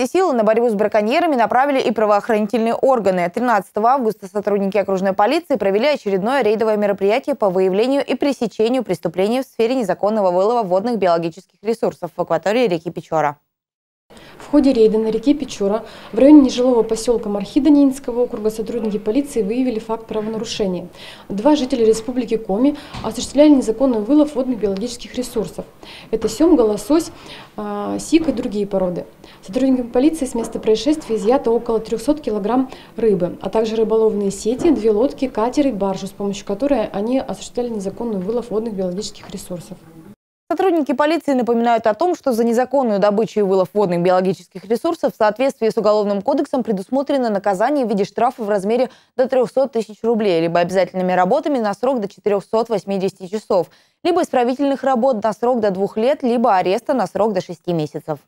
Все силы на борьбу с браконьерами направили и правоохранительные органы. 13 августа сотрудники окружной полиции провели очередное рейдовое мероприятие по выявлению и пресечению преступлений в сфере незаконного вылова водных биологических ресурсов в акватории реки Печора. В ходе рейда на реке Печора в районе нежилого поселка Мархида Ненецкого округа сотрудники полиции выявили факт правонарушения. Два жителя республики Коми осуществляли незаконный вылов водных биологических ресурсов. Это семга, лосось, а, сик и другие породы. Сотрудникам полиции с места происшествия изъято около 300 килограмм рыбы, а также рыболовные сети, две лодки, катер и баржу, с помощью которой они осуществляли незаконный вылов водных биологических ресурсов. Сотрудники полиции напоминают о том, что за незаконную добычу и вылов водных биологических ресурсов в соответствии с Уголовным кодексом предусмотрено наказание в виде штрафа в размере до 300 тысяч рублей, либо обязательными работами на срок до 480 часов, либо исправительных работ на срок до двух лет, либо ареста на срок до 6 месяцев.